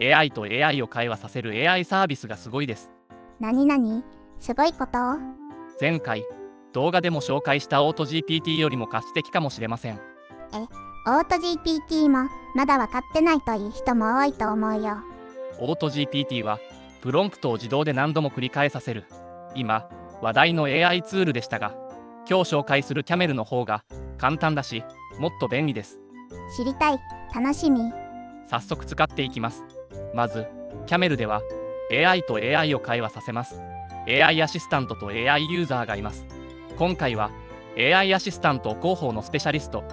AI と AI を会話させる AI サービスがすごいです。なになにすごいこと？前回動画でも紹介したオート GPT よりも画期的かもしれません。オート GPT もまだ分かってないという人も多いと思うよ。オート GPT はプロンプトを自動で何度も繰り返させる。今話題の AI ツールでしたが今日紹介するキャメルの方が簡単だしもっと便利です。知りたい。楽しみ。早速使っていきますまずキャメルでは AI と AI を会話させます。AI アシスタントと AI ユーザーがいます。今回は AI アシスタント広報のスペシャリスト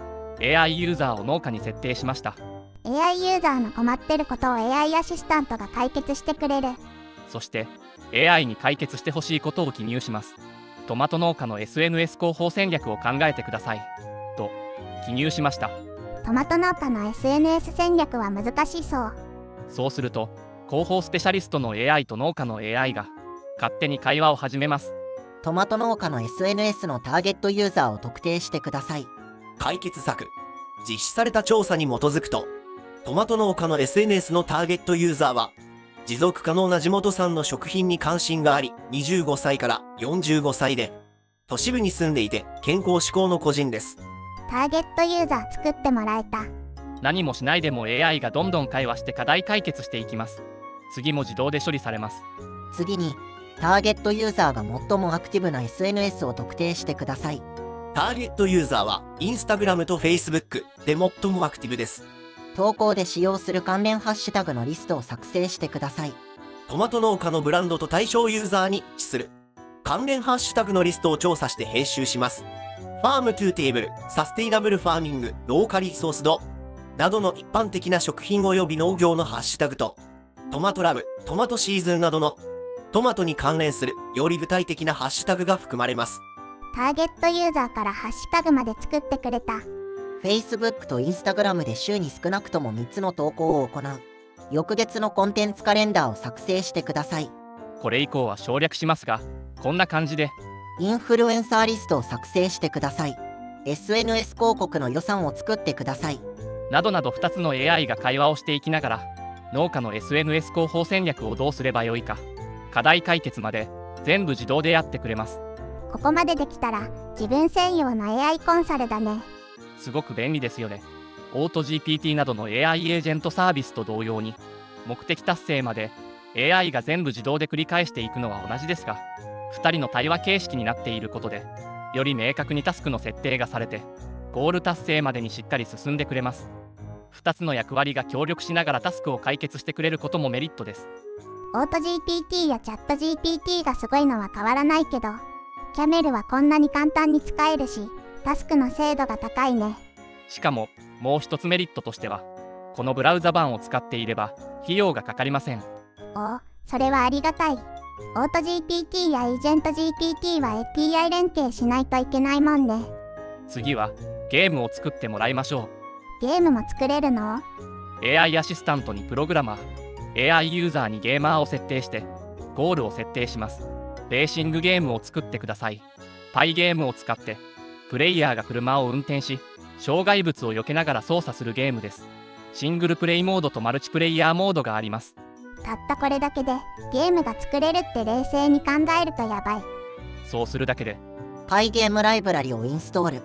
AI ユーザーを農家に設定しました。AI ユーザーの困ってることを AI アシスタントが解決してくれる。そして AI に解決してほしいことを記入します。トマト農家の SNS 広報戦略を考えてください。と記入しました。トマト農家の SNS 戦略は難しそうそうすると広報スペシャリストの AI と農家の AI が勝手に会話を始めます。トマト農家の SNS のターゲットユーザーを特定してください。解決策。実施された調査に基づくとトマト農家の SNS のターゲットユーザーは持続可能な地元産の食品に関心があり25歳から45歳で都市部に住んでいて健康志向の個人です。ターゲットユーザー作ってもらえた何もしないでも AI がどんどん会話して課題解決していきます次も自動で処理されます次に、ターゲットユーザーが最もアクティブな SNS を特定してください。ターゲットユーザーはインスタグラムとフェイスブックで最もアクティブです投稿で使用する関連ハッシュタグのリストを作成してください。トマト農家のブランドと対象ユーザーに一致する関連ハッシュタグのリストを調査して編集します。 farm to table、sustainable farming、locally sourced などの一般的な食品及び農業のハッシュタグと tomato love、tomato season などのトマトに関連するより具体的なハッシュタグが含まれます。ターゲットユーザーからハッシュタグまで作ってくれた Facebook と Instagram で週に少なくとも3つの投稿を行う。翌月のコンテンツカレンダーを作成してください。これ以降は省略しますがこんな感じでインフルエンサーリストを作成してください。SNS 広告の予算を作ってください。などなど2つの AI が会話をしていきながら農家の SNS 広報戦略をどうすればよいか課題解決まで全部自動でやってくれます。ここまでできたら自分専用の AI コンサルだね。すごく便利ですよね。オート GPT などの AI エージェントサービスと同様に目的達成まで AI が全部自動で繰り返していくのは同じですが2人の対話形式になっていることでより明確にタスクの設定がされてゴール達成までにしっかり進んでくれます2つの役割が協力しながらタスクを解決してくれることもメリットです。オート GPT やチャット GPT がすごいのは変わらないけどキャメルはこんなに簡単に使えるしタスクの精度が高いね。しかももう一つメリットとしてはこのブラウザ版を使っていれば費用がかかりません。おそれはありがたい。オート GPT やエージェント GPT は API 連携しないといけないもんね。次はゲームを作ってもらいましょゲームも作れるの？う AI アシスタントにプログラマー AI ユーザーにゲーマーを設定してゴールを設定します。レーシングゲームを作ってください。パイゲームを使ってプレイヤーが車を運転し障害物を避けながら操作するゲームです。シングルプレイモードとマルチプレイヤーモードがあります。たったこれだけでゲームが作れるって冷静に考えるとやばい。そうするだけで Pygame ライブラリをインストール。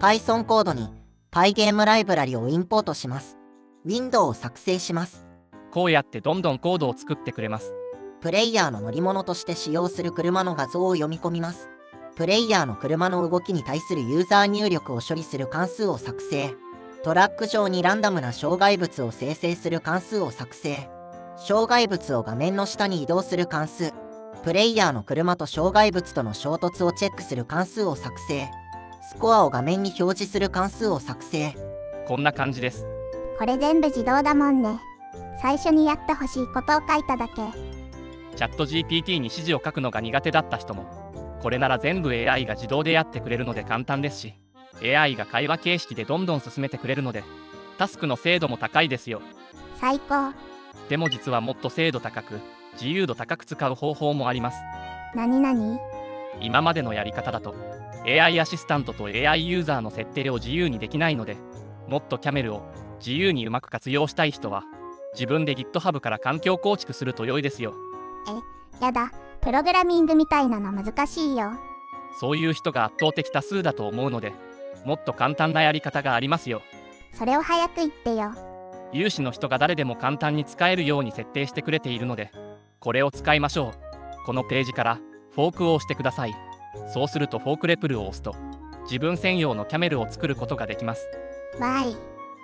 Python コードに Pygame ライブラリをインポートします。ウィンドウを作成します。こうやってどんどんコードを作ってくれますプレイヤーの乗り物として使用する車の画像を読み込みます。プレイヤーの車の動きに対するユーザー入力を処理する関数を作成。トラック上にランダムな障害物を生成する関数を作成。障害物を画面の下に移動する関数。プレイヤーの車と障害物との衝突をチェックする関数を作成。スコアを画面に表示する関数を作成。こんな感じです。これ全部自動だもんね。最初にやってほしいことを書いただけ。チャット GPT に指示を書くのが苦手だった人もこれなら全部 AI が自動でやってくれるので簡単ですし AI が会話形式でどんどん進めてくれるのでタスクの精度も高いですよ。最高。でも実はもっと精度高く自由度高く使う方法もあります。なになに今までのやり方だと AI アシスタントと AI ユーザーの設定を自由にできないのでもっとキャメルを自由にうまく活用したい人は自分で GitHub から環境構築すると良いですよ。やだ、プログラミングみたいなの難しいよ。そういう人が圧倒的多数だと思うのでもっと簡単なやり方がありますよ。それを早く言ってよ。有志の人が誰でも簡単に使えるように設定してくれているのでこれを使いましょう。このページからフォークを押してくださいそうするとフォークレプルを押すと自分専用のキャメルを作ることができます。わい。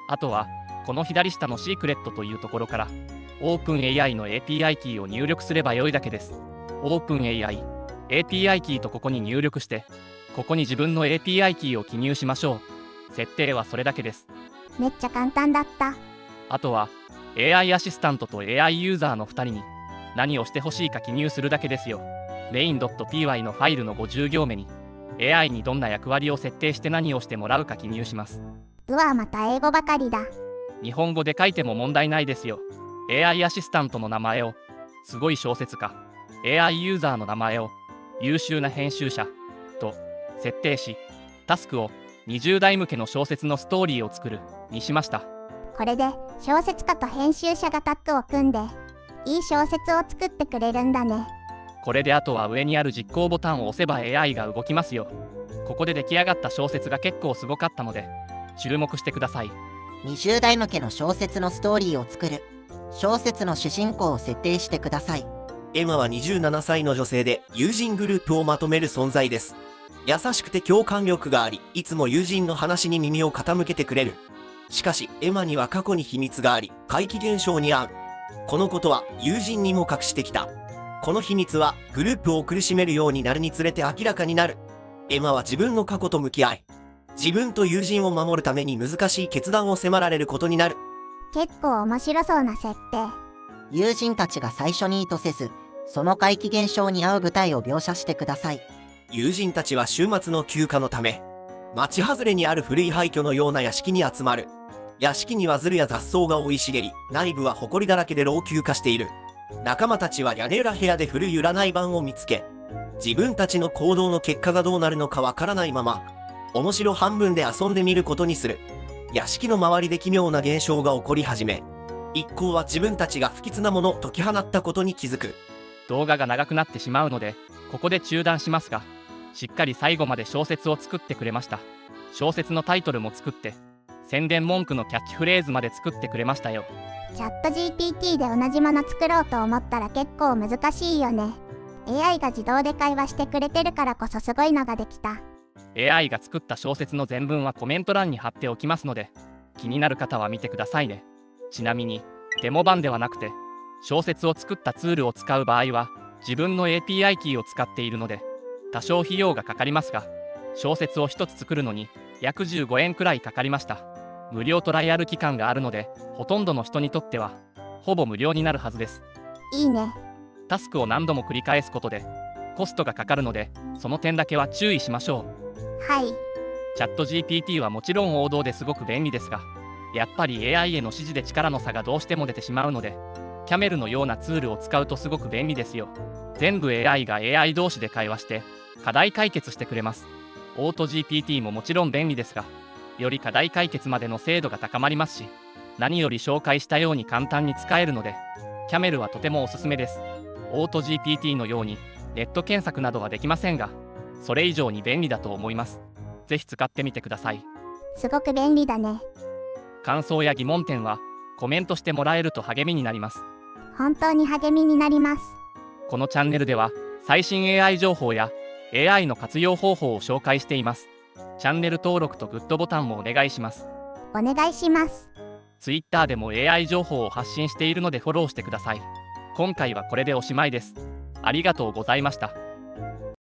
あとはこの左下のシークレットというところから OpenAI の API キーを入力すれば良いだけです。OpenAI API キーとここに入力してここに自分の API キーを記入しましょう。設定はそれだけです。めっちゃ簡単だった。あとは AI アシスタントと AI ユーザーの2人に何をしてほしいか記入するだけですよ main.py のファイルの50行目に AI にどんな役割を設定して何をしてもらうか記入します。うわまた英語ばかりだ。日本語で書いても問題ないですよ。AI アシスタントの名前をすごい小説家。AI ユーザーの名前を優秀な編集者。と設定しタスクを20代向けの小説のストーリーを作るにしました。これで小説家と編集者がタッグを組んで、いい小説を作ってくれるんだね。これであとは上にある実行ボタンを押せば AI が動きますよここで出来上がった小説が結構すごかったので注目してください20代向けの小説のストーリーを作る小説の主人公を設定してくださいエマは27歳の女性で友人グループをまとめる存在です。優しくて共感力があり、いつも友人の話に耳を傾けてくれる。しかし、エマには過去に秘密があり、怪奇現象に遭う。このことは友人にも隠してきた。この秘密はグループを苦しめるようになるにつれて明らかになる。エマは自分の過去と向き合い、自分と友人を守るために難しい決断を迫られることになる。結構面白そうな設定。友人たちが最初に意図せずその怪奇現象に合う舞台を描写してください友人たちは週末の休暇のため、町外れにある古い廃墟のような屋敷に集まる。屋敷にはズルや雑草が生い茂り、内部は埃だらけで老朽化している。仲間たちは屋根裏部屋で古い占い版を見つけ、自分たちの行動の結果がどうなるのかわからないまま、面白半分で遊んでみることにする。屋敷の周りで奇妙な現象が起こり始め、一行は自分たちが不吉なものを解き放ったことに気づく。動画が長くなってしまうのでここで中断しますがしっかり最後まで小説を作ってくれました小説のタイトルも作って宣伝文句のキャッチフレーズまで作ってくれましたよチャット GPT で同じもの作ろうと思ったら結構難しいよね。AI が自動で会話してくれてるからこそすごいのができた。AI が作った小説の全文はコメント欄に貼っておきますので気になる方は見てくださいねちなみにデモ版ではなくて小説を作ったツールを使う場合は自分の API キーを使っているので多少費用がかかりますが小説を1つ作るのに約15円くらいかかりました無料トライアル期間があるのでほとんどの人にとってはほぼ無料になるはずですいいね。タスクを何度も繰り返すことでコストがかかるのでその点だけは注意しましょうはい。チャット GPT はもちろん王道ですごく便利ですがやっぱり AI への指示で力の差がどうしても出てしまうのでキャメルのようなツールを使うとすごく便利ですよ全部 AI が AI 同士で会話して課題解決してくれますオート GPT ももちろん便利ですがより課題解決までの精度が高まりますし何より紹介したように簡単に使えるのでキャメルはとてもおすすめです。オート GPT のようにネット検索などはできませんがそれ以上に便利だと思います。ぜひ使ってみてください。すごく便利だね。感想や疑問点はコメントしてもらえると励みになります。本当に励みになります。このチャンネルでは最新 AI 情報や AI の活用方法を紹介していますチャンネル登録とグッドボタンもお願いします。お願いします。Twitter でも AI 情報を発信しているのでフォローしてください。今回はこれでおしまいです。ありがとうございました